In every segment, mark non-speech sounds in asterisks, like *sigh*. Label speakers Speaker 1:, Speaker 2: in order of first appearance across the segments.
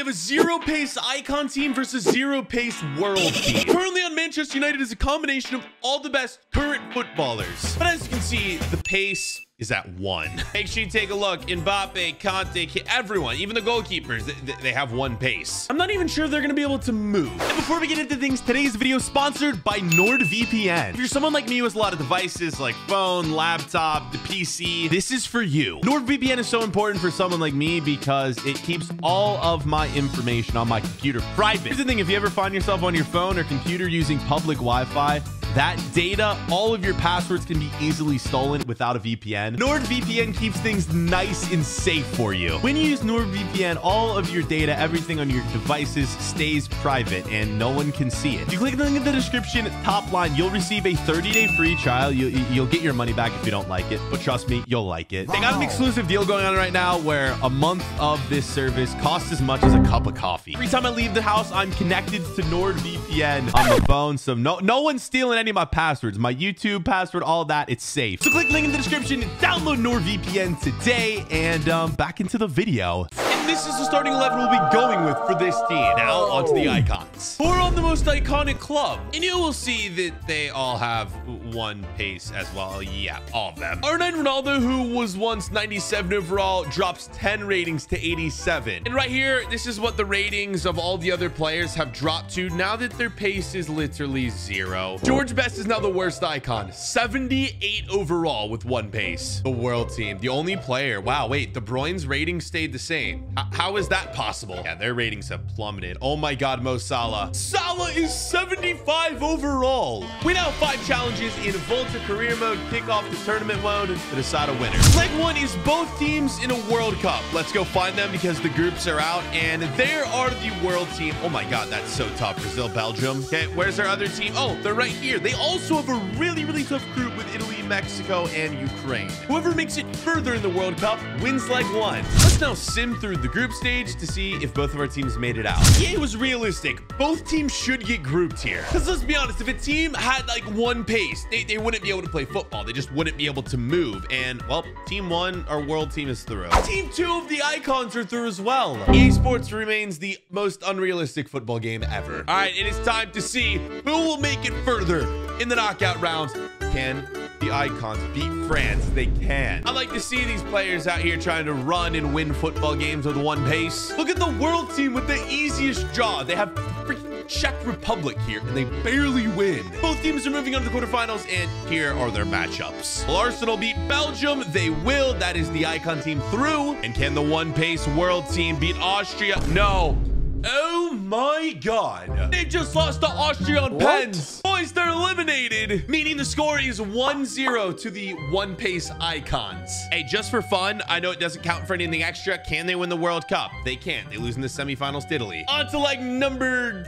Speaker 1: have a zero pace icon team versus zero pace world team. Currently on Manchester United is a combination of all the best current footballers. But as you can see, the pace is at one. *laughs* Make sure you take a look. Mbappe, Kanté, everyone, even the goalkeepers, they, they have one pace. I'm not even sure they're gonna be able to move. And before we get into things, today's video is sponsored by NordVPN. If you're someone like me has a lot of devices like phone, laptop, the PC, this is for you. NordVPN is so important for someone like me because it keeps all of my information on my computer private. Here's the thing, if you ever find yourself on your phone or computer using public Wi-Fi, that data, all of your passwords can be easily stolen without a VPN. NordVPN keeps things nice and safe for you. When you use NordVPN, all of your data, everything on your devices stays private and no one can see it. If you click the link in the description, top line, you'll receive a 30-day free trial. You, you'll get your money back if you don't like it, but trust me, you'll like it. They got an exclusive deal going on right now where a month of this service costs as much as a cup of coffee. Every time I leave the house, I'm connected to NordVPN on the phone, so no, no one's stealing any of my passwords, my YouTube password, all that, it's safe. So click link in the description, download NordVPN today, and um, back into the video. And this is the starting 11 we'll be going with for this team. Now oh. onto the icons. Who are on the most iconic club? And you will see that they all have one pace as well. Yeah, all of them. R9 Ronaldo, who was once 97 overall, drops 10 ratings to 87. And right here, this is what the ratings of all the other players have dropped to now that their pace is literally zero. George Best is now the worst icon. 78 overall with one pace. The world team, the only player. Wow, wait, De Bruyne's rating stayed the same. How is that possible? Yeah, their ratings have plummeted. Oh my God, Mo Salah. Salah is 75 overall. We now have five challenges in Volta career mode, kick off the tournament mode to decide a winner. Leg one is both teams in a World Cup. Let's go find them because the groups are out and there are the world team. Oh my God, that's so tough. Brazil, Belgium. Okay, where's our other team? Oh, they're right here. They also have a really, really tough group with Italy, Mexico, and Ukraine. Whoever makes it further in the World Cup wins leg one. Let's now sim through the group stage to see if both of our teams made it out. Yeah, it was realistic. Both teams should get grouped here. Because let's be honest, if a team had like one pace, they, they wouldn't be able to play football. They just wouldn't be able to move. And well, team one, our world team is through. Team two of the icons are through as well. EA Sports remains the most unrealistic football game ever. All right, it is time to see who will make it further in the knockout rounds. Can the icons beat France? They can. I like to see these players out here trying to run and win football games with one pace. Look at the world team with the easiest job. They have freaking Czech Republic here, and they barely win. Both teams are moving on to the quarterfinals, and here are their matchups. Will Arsenal beat Belgium? They will. That is the icon team through. And can the one pace world team beat Austria? No. Oh my god. They just lost to Austria on pens. They're eliminated, meaning the score is 1-0 to the one pace icons. Hey, just for fun, I know it doesn't count for anything extra. Can they win the World Cup? They can't. They lose in the semifinals to Italy. On to like number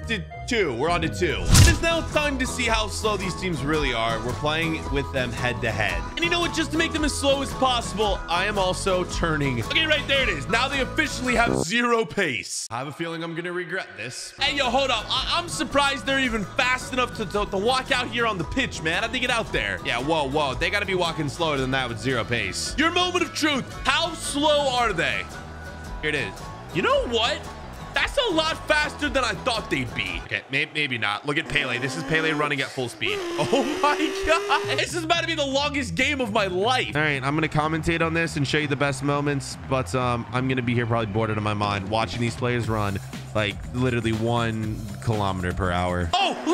Speaker 1: two. We're on to two. It is now time to see how slow these teams really are. We're playing with them head to head. And you know what? Just to make them as slow as possible, I am also turning. Okay, right there it is. Now they officially have zero pace. I have a feeling I'm going to regret this. Hey, yo, hold up. I am surprised they're even fast enough to, to, to walk out here on the pitch, man. How'd they get out there? Yeah, whoa, whoa. They got to be walking slower than that with zero pace. Your moment of truth. How slow are they? Here it is. You know what? That's a lot faster than I thought they'd be. Okay, maybe, maybe not. Look at Pele. This is Pele running at full speed. *gasps* Oh my God. This is about to be the longest game of my life. All right, I'm going to commentate on this and show you the best moments, but um, I'm going to be here probably bored out of my mind watching these players run like literally one kilometer per hour. Oh! Oh,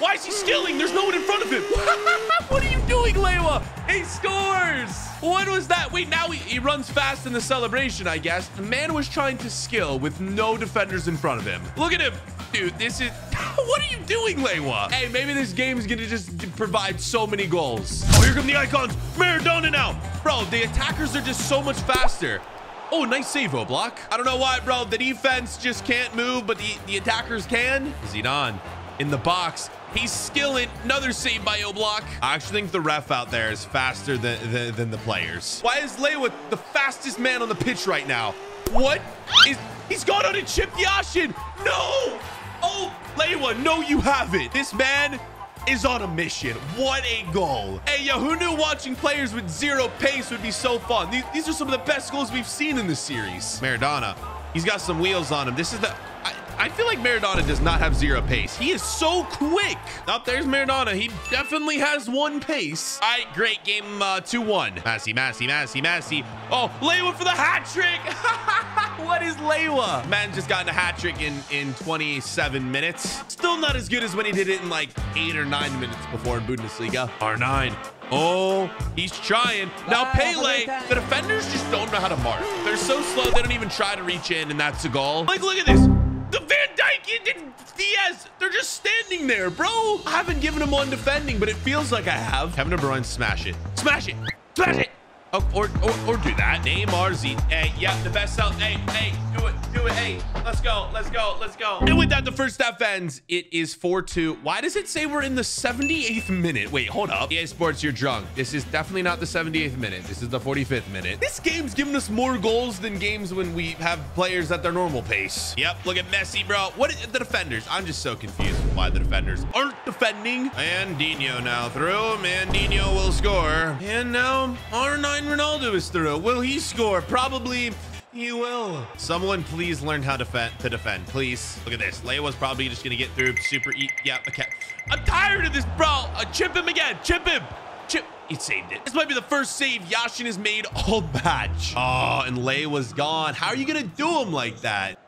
Speaker 1: why is he skilling? There's no one in front of him. *laughs* what are you doing, Lewa? He scores. What was that? Wait, now he, he runs fast in the celebration, I guess. The man was trying to skill with no defenders in front of him. Look at him. Dude, this is... *laughs* what are you doing, Lewa? Hey, maybe this game is going to just provide so many goals. Oh, here come the icons. Maradona now. Bro, the attackers are just so much faster. Oh, nice save, Oblak. I don't know why, bro. The defense just can't move, but the, the attackers can. Zidane in the box. He's skilling. Another save by Oblak. I actually think the ref out there is faster than, than, than the players. Why is Lewa the fastest man on the pitch right now? What is... He's gone on a chip Yashin. No! Oh, Lewa, no, you haven't. This man is on a mission. What a goal. Hey, yo, who knew watching players with zero pace would be so fun? These, these are some of the best goals we've seen in this series. Maradona. He's got some wheels on him. This is the... I, feel like Maradona does not have zero pace. He is so quick. Up there's Maradona. He definitely has one pace. All right, great. Game uh, 2-1. Messi, Messi, Messi, Messi. Oh, Lewa for the hat trick. *laughs* what is Lewa? Man just got a hat trick in, in 27 minutes. Still not as good as when he did it in like eight or nine minutes before in Bundesliga. R9. Oh, he's trying. Now Pele, the defenders just don't know how to mark. They're so slow, they don't even try to reach in, and that's a goal. Like, look at this. The Van Dijk and Dias, they're just standing there, bro. I haven't given him one defending, but it feels like I have. Kevin De Bruyne, smash it. Smash it. Smash it. Oh, or, or, or do that. Neymar, Z. Hey, yeah, the best sell. Hey, hey, do it, do it. Hey, let's go, let's go, let's go. And with that, the first half ends. It is 4-2. Why does it say we're in the 78th minute? Wait, hold up. EA Sports, you're drunk. This is definitely not the 78th minute. This is the 45th minute. This game's giving us more goals than games when we have players at their normal pace. Yep, look at Messi, bro. What the defenders? I'm just so confused why the defenders aren't defending. And Dino now through. Mandinho will score. And now R9 Ronaldo is through. Will he score? Probably he will. Someone please learn how to defend, to defend, please. Look at this. Leia's probably just going to get through super eat. Yeah, okay. I'm tired of this, bro. Uh, chip him again. Chip him. Chip. He saved it. This might be the first save Yashin has made all match. Oh, and Lay was gone. How are you going to do him like that?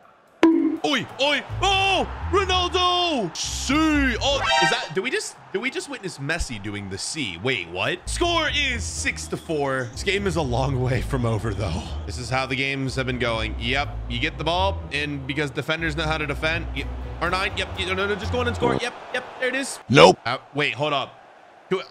Speaker 1: Oi, oi, oh, Ronaldo! See, oh, is that, do we just, do we just witness Messi doing the C? Wait, what? Score is six to four. This game is a long way from over though. This is how the games have been going. Yep, you get the ball and because defenders know how to defend, yep, R9, yep, no, no, no, just go in and score. Yep, yep, there it is.
Speaker 2: Nope.
Speaker 1: Uh, wait, hold up.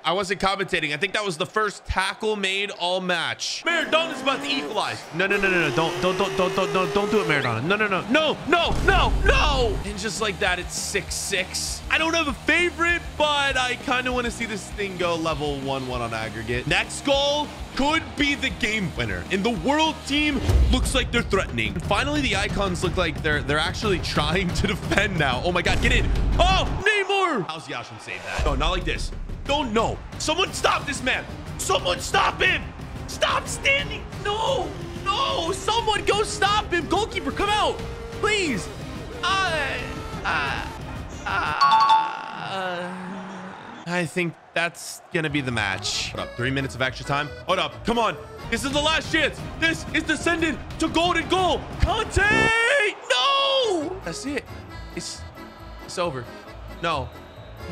Speaker 1: I wasn't commentating. I think that was the first tackle made all match. Maradona's about to equalize. No, no, no, no, no. Don't, don't, don't, don't, don't, don't, don't do it, Maradona. No, no, no, no, no, no, no. And just like that, it's 6-6. I don't have a favorite, but I kind of want to see this thing go level 1-1 on aggregate. Next goal could be the game winner. And the world team looks like they're threatening. And finally, the icons look like they're they're actually *laughs* trying to defend now. Oh my God, get in. Oh, Neymar. How's Yashin save that? No, not like this. Don't know. Someone stop this man. Someone stop him. Stop standing. No, no. Someone go stop him. Goalkeeper, come out. Please. I, uh, uh, I think that's going to be the match. Hold up. Three minutes of extra time. Hold up. Come on. This is the last chance. This is descended to golden goal. Kanté. No. That's it. It's, it's over. No.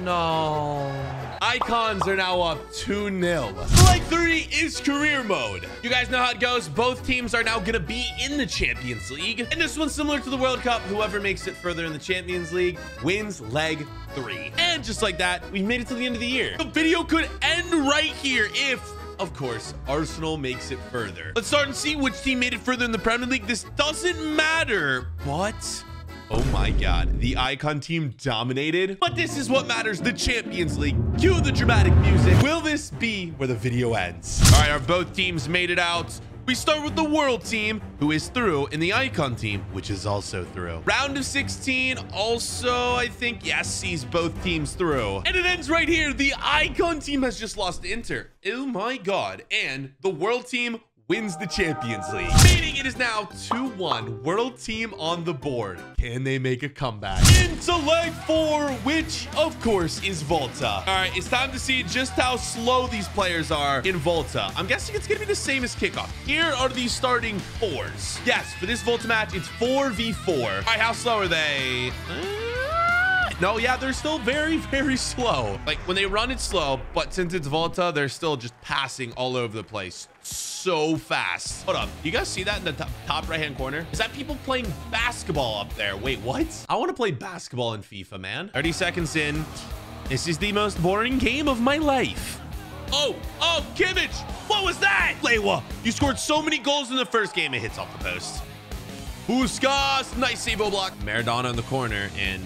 Speaker 1: No. Icons are now up 2-0. Like 3 is career mode. You guys know how it goes. Both teams are now going to be in the Champions League. And this one's similar to the World Cup. Whoever makes it further in the Champions League wins leg 3. And just like that, we made it to the end of the year. The video could end right here if of course, Arsenal makes it further. Let's start and see which team made it further in the Premier League. This doesn't matter, but Oh my god, the Icon team dominated. But this is what matters, the Champions League. Cue the dramatic music. Will this be where the video ends? All right, our both teams made it out. We start with the world team, who is through, and the icon team, which is also through. Round of 16, also, I think, yes, sees both teams through. And it ends right here. The icon team has just lost Inter. Oh my God. And the world team wins the Champions League. Meaning it is now 2-1. World team on the board. Can they make a comeback? Into leg four, which of course is Volta. All right, it's time to see just how slow these players are in Volta. I'm guessing it's gonna be the same as kickoff. Here are the starting fours. Yes, for this Volta match, it's 4v4. All right, how slow are they? Uh, no, yeah, they're still very, *laughs* very slow. Like when they run, it's slow, but since it's Volta, they're still just passing all over the place so fast. Hold up. You guys see that in the top right hand corner? Is that people playing basketball up there? Wait, what? I want to play basketball in FIFA, man. 30 seconds in. This is the most boring game of my life. Oh, oh, Kimmich. What was that? Lewa, you scored so many goals in the first game. It hits off the post. Puskas, nice save block. Maradona in the corner and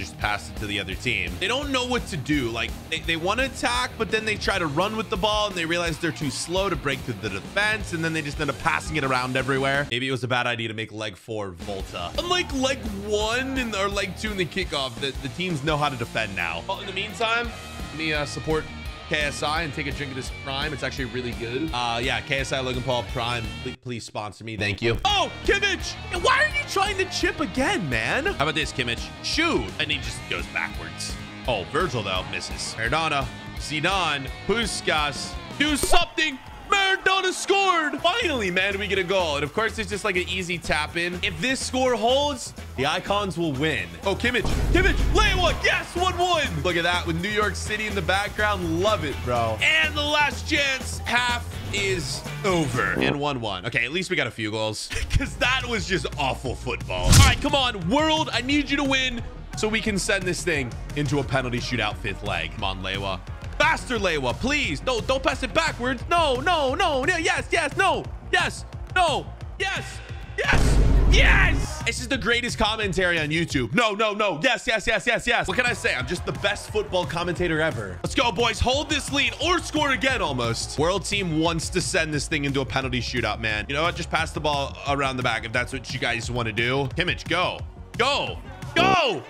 Speaker 1: just pass it to the other team. They don't know what to do. Like they, they want to attack, but then they try to run with the ball and they realize they're too slow to break through the defense. And then they just end up passing it around everywhere. Maybe it was a bad idea to make leg four Volta. Unlike leg one and or leg two in the kickoff, the, the teams know how to defend now. But in the meantime, let me uh, support KSI and take a drink of this Prime. It's actually really good. Uh, yeah, KSI Logan Paul Prime. Please, please sponsor me. Thank you. Oh, Kimmich! Why are trying to chip again, man. How about this, Kimmich? Shoot. And he just goes backwards. Oh, Virgil, though, misses. Maradona, Zidane, Puskas, do something. Maradona scored. Finally, man, we get a goal. And of course, it's just like an easy tap in. If this score holds, the Icons will win. Oh, Kimmich, Kimmich, Lewa, yes, 1-1. Look at that with New York City in the background. Love it, bro. And the last chance, half is over in 1-1. Okay, at least we got a few goals *laughs* because that was just awful football. All right, come on, world, I need you to win so we can send this thing into a penalty shootout fifth leg. Come on, Lewa. Faster, Lewa, please. No, don't pass it backwards. No, no, no, no. Yes, yes, no. Yes, no. Yes, yes, yes. This is the greatest commentary on YouTube. No, no, no. Yes, yes, yes, yes, yes. What can I say? I'm just the best football commentator ever. Let's go, boys. Hold this lead or score again almost. World team wants to send this thing into a penalty shootout, man. You know what? Just pass the ball around the back if that's what you guys want to do. Kimmich, go. Go. Go.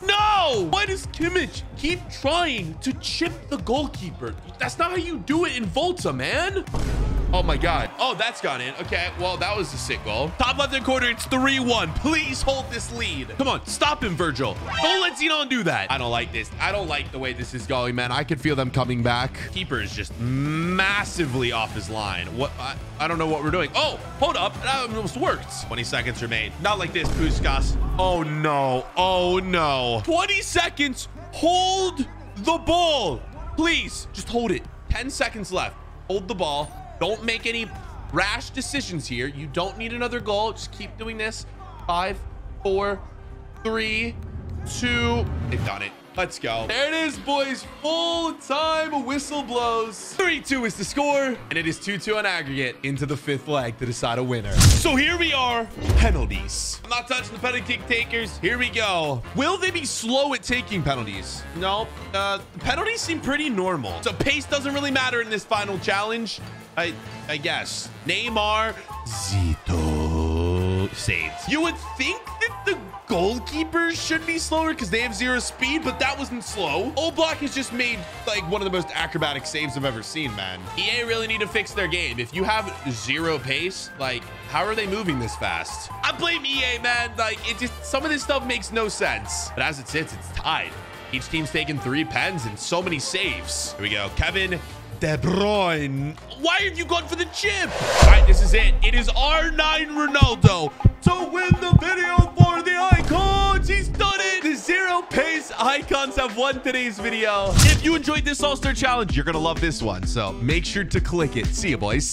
Speaker 1: No! Why does Kimmich keep trying to chip the goalkeeper? That's not how you do it in Volta, man. Oh my God. Oh, that's gone in. Okay, well, that was a sick goal. Top left hand corner, it's 3-1. Please hold this lead. Come on, stop him, Virgil. Don't let Zidane do that. I don't like this. I don't like the way this is going, man. I can feel them coming back. Keeper is just massively off his line. What? I, I don't know what we're doing. Oh, hold up. That almost worked. 20 seconds remain. Not like this, Puskas. Oh, no. Oh, no. 20 seconds. Hold the ball. Please, just hold it. 10 seconds left. Hold the ball. Don't make any rash decisions here. You don't need another goal. Just keep doing this. Five, four, three, two. They've done it. Let's go. There it is, boys. Full time whistle blows. 3-2 is the score, and it is 2-2 on aggregate into the fifth leg to decide a winner. So here we are. Penalties. I'm not touching the penalty kick takers. Here we go. Will they be slow at taking penalties? No. Uh, penalties seem pretty normal. So pace doesn't really matter in this final challenge. I, I guess. Neymar, Zito saves. You would think that the goalkeepers should be slower because they have zero speed, but that wasn't slow. Oblak has just made like one of the most acrobatic saves I've ever seen, man. EA really need to fix their game. If you have zero pace, like how are they moving this fast? I blame EA, man. Like it just, some of this stuff makes no sense. But as it sits, it's tied. Each team's taken three pens and so many saves. Here we go. Kevin De Bruyne. Why have you gone for the chip? All right, this is it. It is R9 Ronaldo to win the video for the icons. He's done it. The zero pace icons have won today's video. If you enjoyed this All-Star Challenge, you're going to love this one. So make sure to click it. See you, boys.